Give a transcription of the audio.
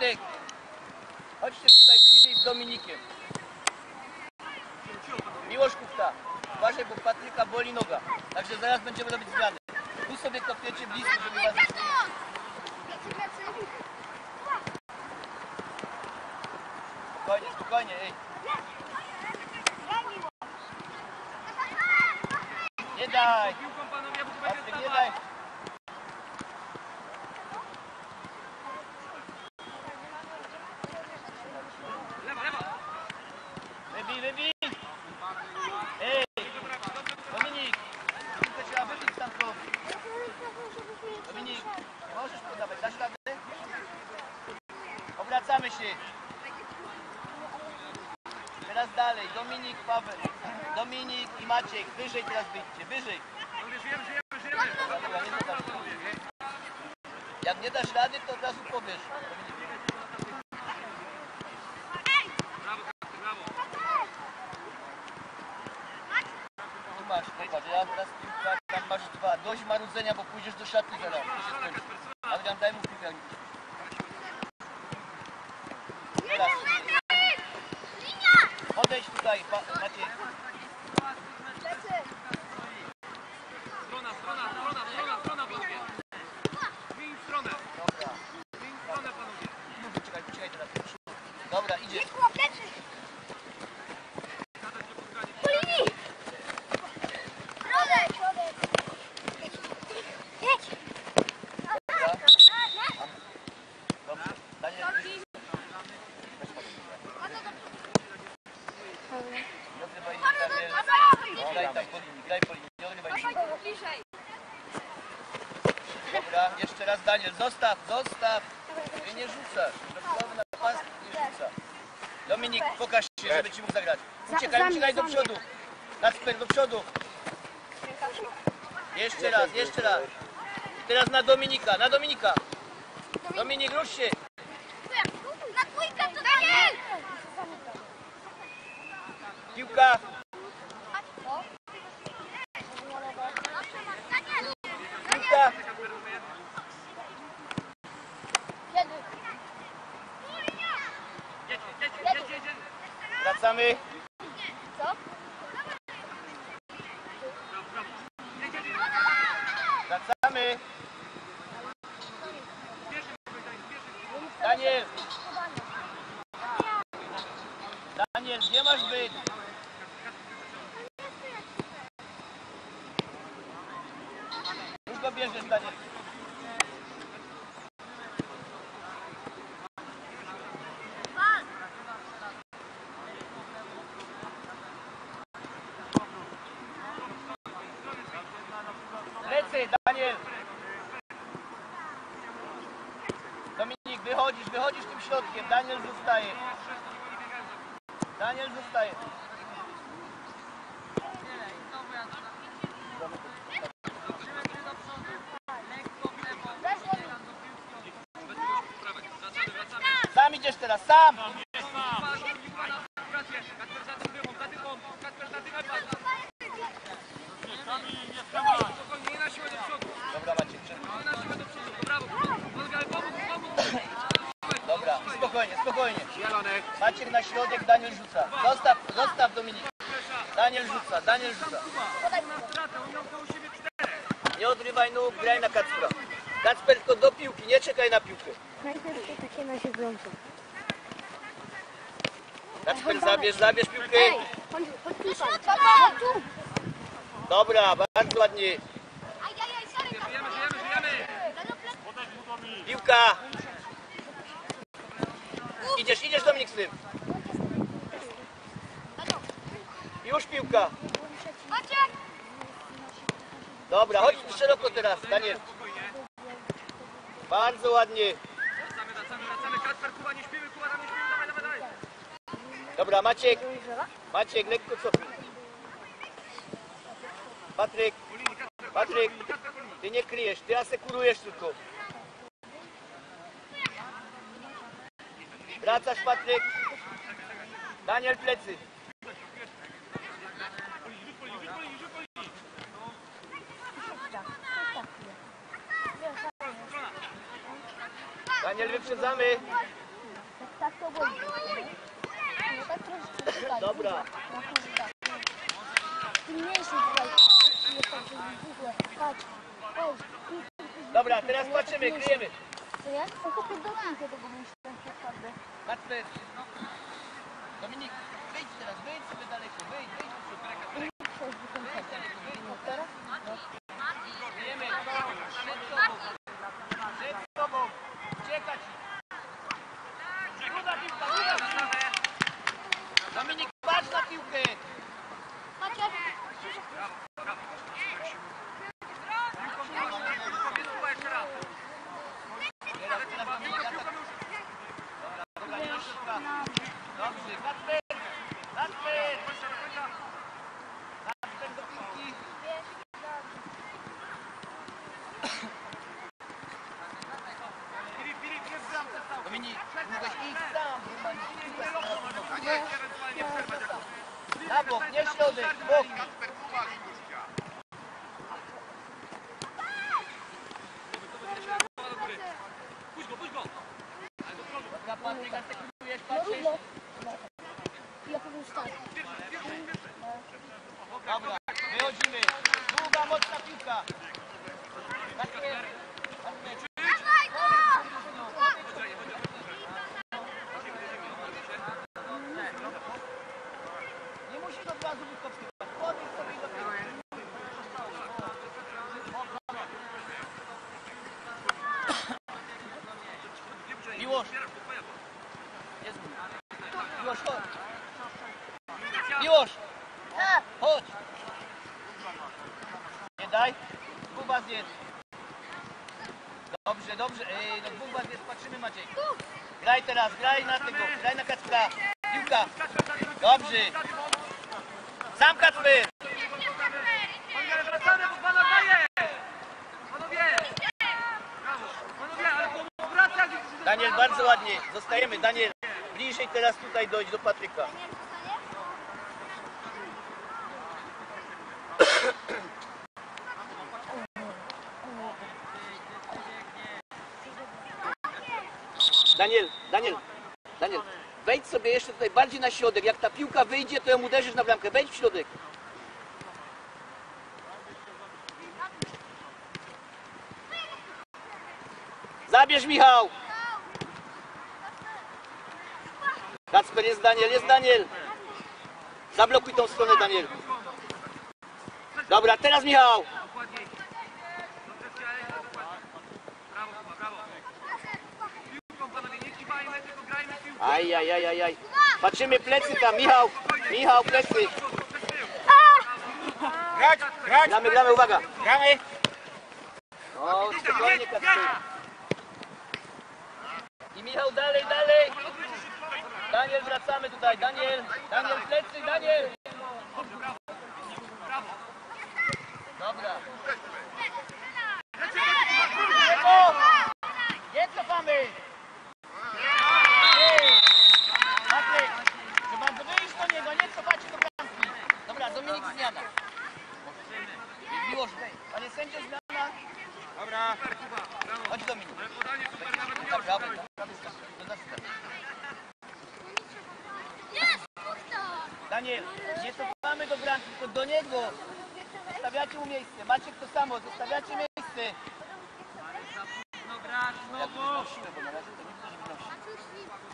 Wojtek, chodźcie tutaj bliżej z Dominikiem. Miłosz Kufta, uważaj, bo Patryka boli noga. Także zaraz będziemy robić zmiany. Tu sobie kopiecie blisko, żeby was nie Spokojnie, spokojnie, ej. Nie daj! Patryk, nie daj! Lewa, lewa. Wybij, wybij! Ej! Dominik! Tylko trzeba wybić stamtąd. Dominik, możesz podawać, dasz radę? Obracamy się. Teraz dalej, Dominik, Paweł. Dominik i Maciek, wyżej teraz wyjdźcie, wyżej. Panowie, żyjemy, żyjemy, żyjemy. Dobra, dobra, nie pokaż. Jak nie dasz rady, to od razu powiesz. Brawo, Kasper, brawo. Tu masz, popatrz, ja teraz piłka, tam masz dwa. Dość marudzenia, bo pójdziesz do szatni zaraz. To się skończy. Adrian, daj mu piłkę. Teraz. Odejdź tutaj, pa, Maciej. Strona, strona, strona, strona, strona, panowie. Zmień stronę. Dobra. Zmień stronę, panowie. No, Poczekaj, poczekaj teraz. Dobra, idziesz. Zadać się spotkanie. Dobra. Dobra. Daniel, nie odrywaj nic, Daniel. No, Graj tam po linii, graj po linii, nie odrywaj nic. Dobra, jeszcze raz Daniel, zostaw, zostaw. Ty nie rzucasz. Środkowy napastnik nie rzuca. Dominik, pokaż się, żeby ci mógł zagrać. Uciekaj, uciekaj do przodu. Kacper, do przodu. Jeszcze raz, jeszcze raz. I teraz na Dominika, na Dominika. Dominik, rusz się. Piłka. Piłka. Wracamy. Jedź, jedź, jedź. Wracamy. Daniel. Daniel, gdzie masz być? Już go bierzesz, Daniel. Lecy, Daniel. Dominik, wychodzisz, wychodzisz tym środkiem. Daniel zostaje. Daniel zostaje. Sam idziesz teraz, sam. Rację. Kasper za tym dychą, za dychą. Kasper za dychą. Spokojnie, nie na siłę do przodu. Dobra, Maciek, przed- Nie na siłę do przodu. To brawo. Panowie, ale pomógł, pomógł. Dobra, spokojnie, spokojnie. Maciek na środek, Daniel rzuca. Zostaw, zostaw Dominik. Daniel rzuca, Daniel rzuca. Nie odrywaj nóg, graj na Kacpra. Kacper tylko do piłki, nie czekaj na piłkę. Najpierw to takie na siedząco. Kacper, zabierz, zabierz piłkę. Chodź, chodź. Chodź. Dobra, bardzo ładnie. Piłka. Idziesz, idziesz Dominik z tym. Już piłka. Dobra, chodź tu szeroko teraz, Daniel. Bardzo ładnie. Dobra, Maciek. Maciek, lekko cofnij. Patryk. Patryk, ty nie kryjesz, ty asekurujesz tylko. Wracasz, Patryk. Daniel, plecy. Daniel, wyprzedzamy. Dobra. Dobra, teraz patrzymy, kryjemy. Co ja? O chłopie, dotknij się tego myślę. Kacper. Dominik, wyjdź teraz, wyjdź sobie daleko, wyjdź, wyjdź. Kryjemy. Przed tobą. Przed tobą. Piłka. Dominik, patrz na piłkę. Teraz, teraz Dominik, atak. Dobra, dobra, nie ma środka. Dobrze, Kacper. Kacper. Kacper do piłki. Dominik, mógłbyś iść sam. Na bok, nie środek, bok. Puść go, puść go! Dobra, Patryk, asekurujesz, No patrzysz. równo. Ja powiem tak. Dobra, wychodzimy. Długa, mocna piłka. Kacper. Kacper. Nie musisz od razu wyskakać. Podnieś sobie i dopiero. Miłosz, chodź. Miłosz. Chodź. Nie daj. Dwóch was jest. Dobrze, dobrze. Ej, no dwóch was jest. Patrzymy Maciej. Graj teraz, graj na tego. Graj na Kacpra. Piłka. Dobrze. Sam Kacper. Daniel, bardzo ładnie. Zostajemy. Daniel, bliżej teraz tutaj dojść do Patryka. Daniel, Daniel, Daniel, wejdź sobie jeszcze tutaj bardziej na środek. Jak ta piłka wyjdzie, to ją uderzysz na bramkę. Wejdź w środek. Zabierz Michał! Kacper, jest Daniel, jest Daniel! Zablokuj tą stronę, Daniel. Dobra, teraz Michał! Aj, aj, aj, aj, aj. Patrzymy plecy tam, Michał! Michał, plecy! Grać, grać! Gramy, gramy, uwaga! Gramy! O, spokojnie, Kacper. I Michał, dalej, dalej! Daniel, wracamy tutaj, Daniel! Daniel, plecy, Daniel! Dobra. Lewo! Nie cofamy! Ej! Patryk, trzeba wyjść do niego, nie cofacie do bramki. Dobra, Dominik zmiana. Miłosz, panie sędzio zmiana. Dobra. Chodź Dominik. Ale podanie super, nawet nie Dobra, dobra, dobra, Panie, nie cofamy do bramki, tylko do niego. Zostawiacie mu miejsce. Macie to samo, zostawiacie miejsce. Ale za późno no bo... Ja bo na razie to nie ktoś.